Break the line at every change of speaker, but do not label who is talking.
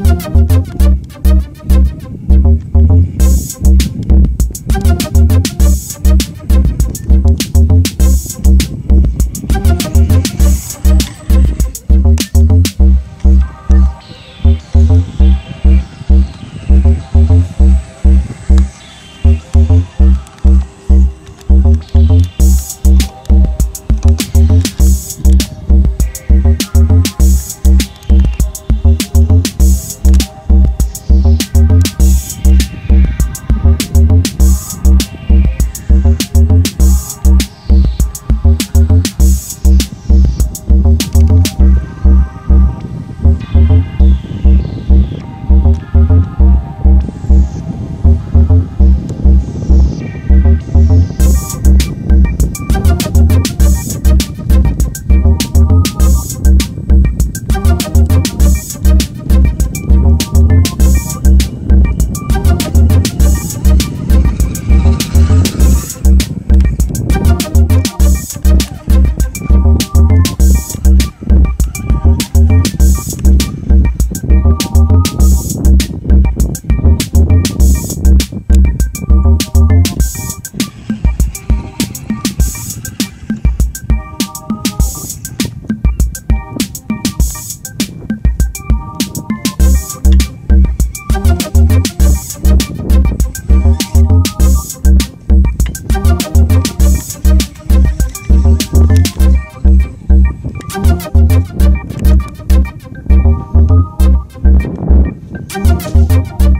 Gracias. Thank you.